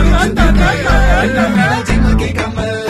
tan tan tan tan tan tan tan tan tan tan tan